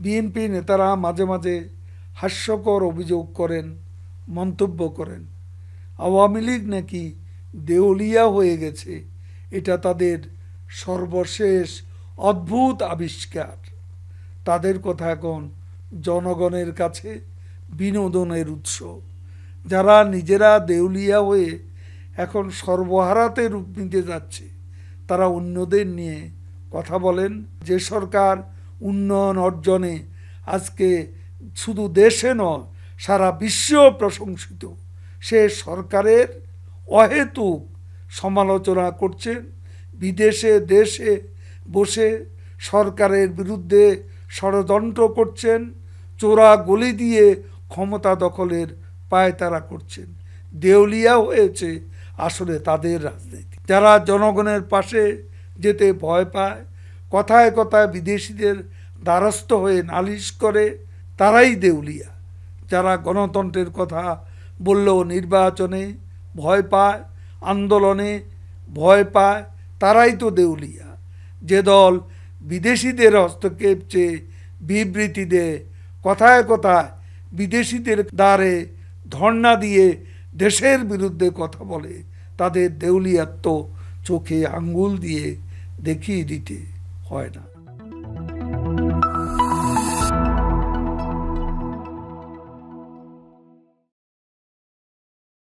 BNP নেতারা মাঝে মাঝে হাস্যকর অভিযোগ করেন, মন্তব্য করেন। আওয়ামী লীগ নাকি দেউলিয়া হয়ে গেছে, এটা তাদের সর্বশেষ অদ্ভুত আবিষ্কার। তাদের কথা এখন জনগণের কাছে বিনোদনের উৎস। যারা নিজেরা দেউলিয়া হয়ে এখন সর্বহারাতে রূপ নিতে যাচ্ছে, তারা অন্যদের নিয়ে কথা বলেন। যে সরকার উন্নয়ন অর্জনে। আজকে শুধু দেশে নয়, সারা বিশ্ব প্রশংসিত। সে সরকারের অহেতুক সমালোচনা করছেন। বিদেশে, দেশে বসে সরকারের বিরুদ্ধে ষড়যন্ত্র করছেন। চোরা গলি দিয়ে ক্ষমতা দখলের পায়তারা করছেন। দেউলিয়া হয়েছে আসলে তাদের রাজনীতি। যারা জনগণের পাশে যেতে ভয় পায় কথায় কথায় বিদেশিদের দ্বারস্থ হয়ে নালিশ করে তারাই দেউলিয়া। যারা গণতন্ত্রের কথা বললেও নির্বাচনে ভয় পায়, আন্দোলনে ভয় পায়, তারাই তো দেউলিয়া। যে দল বিদেশিদের হস্তক্ষেপ চেয়ে বিবৃতি দেয়, কথায় কথায় বিদেশিদের দ্বারে ধর্ণা দিয়ে দেশের বিরুদ্ধে কথা বলে, তাদের দেউলিয়াত্ব চোখে আঙ্গুল দিয়ে দেখিয়ে দিতে। হয় না